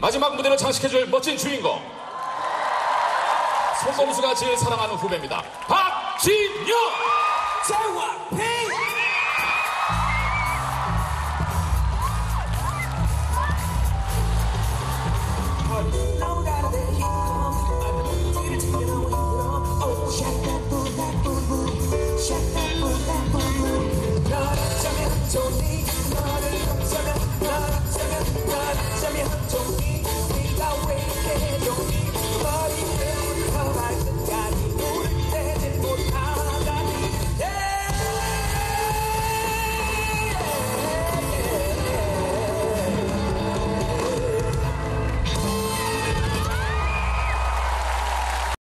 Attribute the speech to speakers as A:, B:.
A: 마지막 무대를 장식해줄 멋진 주인공. 손범수가 제일 사랑하는 후배입니다. 박진영!
B: 장화팽 아